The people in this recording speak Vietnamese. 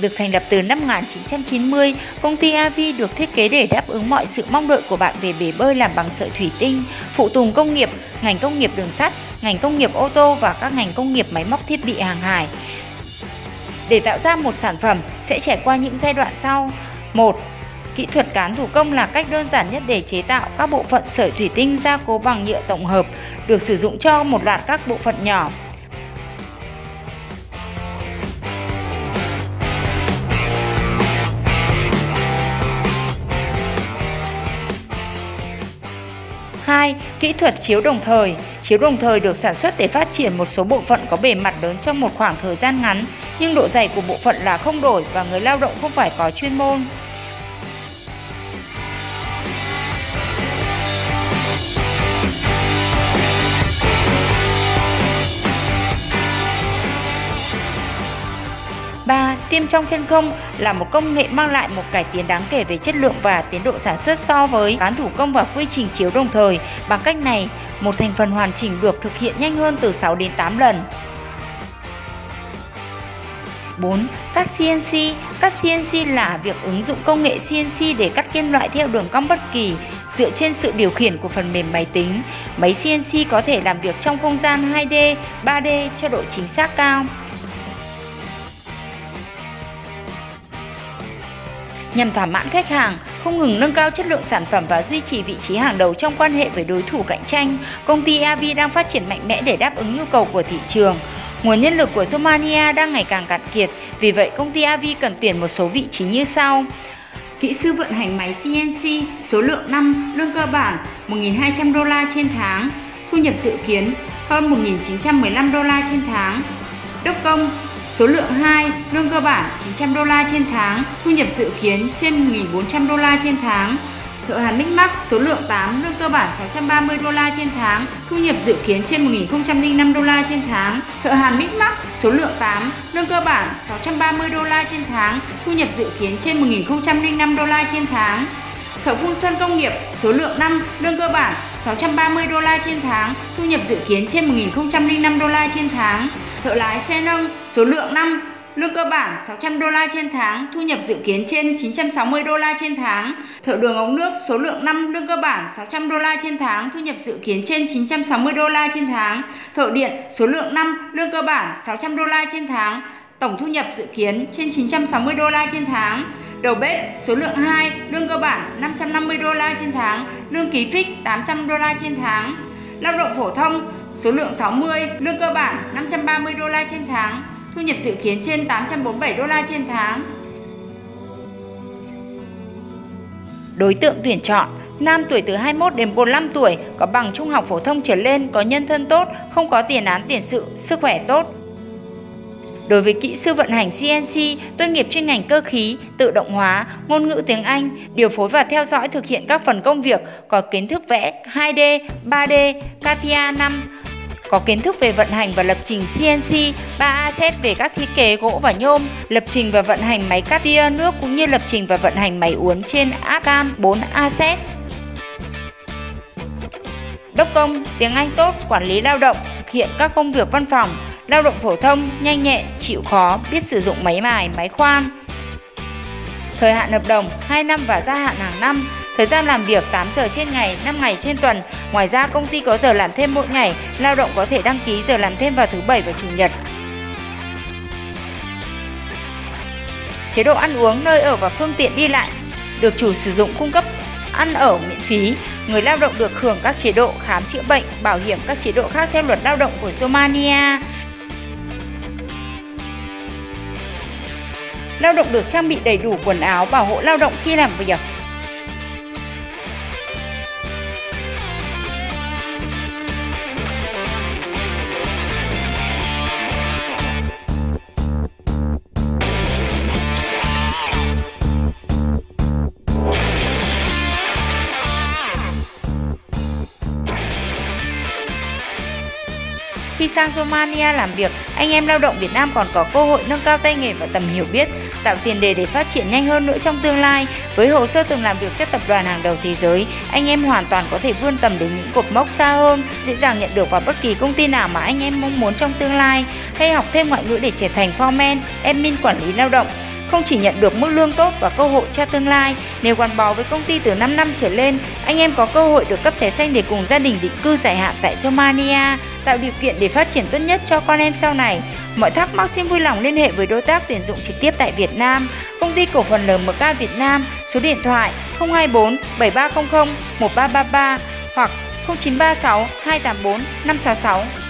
Được thành lập từ năm 1990, công ty AV được thiết kế để đáp ứng mọi sự mong đợi của bạn về bể bơi làm bằng sợi thủy tinh, phụ tùng công nghiệp, ngành công nghiệp đường sắt, ngành công nghiệp ô tô và các ngành công nghiệp máy móc thiết bị hàng hải. Để tạo ra một sản phẩm sẽ trải qua những giai đoạn sau. 1. Kỹ thuật cán thủ công là cách đơn giản nhất để chế tạo các bộ phận sợi thủy tinh gia cố bằng nhựa tổng hợp, được sử dụng cho một loạt các bộ phận nhỏ. Kỹ thuật chiếu đồng thời. Chiếu đồng thời được sản xuất để phát triển một số bộ phận có bề mặt lớn trong một khoảng thời gian ngắn, nhưng độ dày của bộ phận là không đổi và người lao động không phải có chuyên môn. 3. Tiêm trong chân không là một công nghệ mang lại một cải tiến đáng kể về chất lượng và tiến độ sản xuất so với bán thủ công và quy trình chiếu đồng thời. Bằng cách này, một thành phần hoàn chỉnh được thực hiện nhanh hơn từ 6 đến 8 lần. 4. Cắt CNC Cắt CNC là việc ứng dụng công nghệ CNC để cắt kim loại theo đường cong bất kỳ dựa trên sự điều khiển của phần mềm máy tính. Máy CNC có thể làm việc trong không gian 2D, 3D cho độ chính xác cao. Nhằm thỏa mãn khách hàng, không ngừng nâng cao chất lượng sản phẩm và duy trì vị trí hàng đầu trong quan hệ với đối thủ cạnh tranh, công ty AV đang phát triển mạnh mẽ để đáp ứng nhu cầu của thị trường. Nguồn nhân lực của Romania đang ngày càng cạn kiệt, vì vậy công ty AV cần tuyển một số vị trí như sau. Kỹ sư vận hành máy CNC số lượng 5, lương cơ bản 1.200 đô la trên tháng, thu nhập dự kiến hơn 1.915 đô la trên tháng. Đốc công Số lượng 2, lương cơ bản 900 đô la trên tháng, thu nhập dự kiến trên 1.400 đô la trên tháng. Thợ hàn mic mắc số lượng 8, lương cơ bản 630 đô la trên tháng, thu nhập dự kiến trên 1.005 đô la trên tháng. Thợ hàn mic mắc số lượng 8, lương cơ bản 630 đô la trên tháng, thu nhập dự kiến trên 1.005 đô la trên tháng. Thợ phun sơn công nghiệp số lượng 5, lương cơ bản 630 đô la trên tháng, thu nhập dự kiến trên 1.005 đô la trên tháng. Thợ lái xe nâng số lượng 5, lương cơ bản 600 đô la trên tháng, thu nhập dự kiến trên 960 đô la trên tháng. Thợ đường ống nước số lượng 5, lương cơ bản 600 đô la trên tháng, thu nhập dự kiến trên 960 đô la trên tháng. Thợ điện số lượng 5, lương cơ bản 600 đô la trên tháng, tổng thu nhập dự kiến trên 960 đô la trên tháng. Đầu bếp số lượng 2, lương cơ bản 550 đô la trên tháng, lương ký phích 800 đô la trên tháng. Lao động phổ thông số lượng 60, lương cơ bản 530 đô la trên tháng, thu nhập dự kiến trên 847 đô la trên tháng. Đối tượng tuyển chọn Nam tuổi từ 21 đến 45 tuổi, có bằng trung học phổ thông trở lên, có nhân thân tốt, không có tiền án tiền sự, sức khỏe tốt, Đối với kỹ sư vận hành CNC, tốt nghiệp chuyên ngành cơ khí, tự động hóa, ngôn ngữ tiếng Anh, điều phối và theo dõi thực hiện các phần công việc, có kiến thức vẽ 2D, 3D, CATIA 5, có kiến thức về vận hành và lập trình CNC, 3A set về các thiết kế gỗ và nhôm, lập trình và vận hành máy cắt tia nước cũng như lập trình và vận hành máy uốn trên Arcam 4A set. Đốc công, tiếng Anh tốt, quản lý lao động, thực hiện các công việc văn phòng, lao động phổ thông, nhanh nhẹn, chịu khó, biết sử dụng máy mài, máy khoan. Thời hạn hợp đồng 2 năm và gia hạn hàng năm, thời gian làm việc 8 giờ trên ngày, 5 ngày trên tuần. Ngoài ra công ty có giờ làm thêm mỗi ngày, lao động có thể đăng ký giờ làm thêm vào thứ bảy và chủ nhật. Chế độ ăn uống, nơi ở và phương tiện đi lại được chủ sử dụng cung cấp ăn ở miễn phí, người lao động được hưởng các chế độ khám chữa bệnh, bảo hiểm các chế độ khác theo luật lao động của Romania. Lao động được trang bị đầy đủ quần áo bảo hộ lao động khi làm việc. Khi sang Romania làm việc, anh em lao động Việt Nam còn có cơ hội nâng cao tay nghề và tầm hiểu biết, tạo tiền đề để phát triển nhanh hơn nữa trong tương lai. Với hồ sơ từng làm việc cho tập đoàn hàng đầu thế giới, anh em hoàn toàn có thể vươn tầm đến những cột mốc xa hơn, dễ dàng nhận được vào bất kỳ công ty nào mà anh em mong muốn trong tương lai, hay học thêm ngoại ngữ để trở thành foreman, admin quản lý lao động. không chỉ nhận được mức lương tốt và cơ hội cho tương lai, nếu gắn bó với công ty từ 5 năm trở lên, anh em có cơ hội được cấp thẻ xanh để cùng gia đình định cư dài hạn tại Romania, tạo điều kiện để phát triển tốt nhất cho con em sau này. Mọi thắc mắc xin vui lòng liên hệ với đối tác tuyển dụng trực tiếp tại Việt Nam, công ty cổ phần LMK Việt Nam, số điện thoại 024 7300 1333 hoặc 0936 284 566.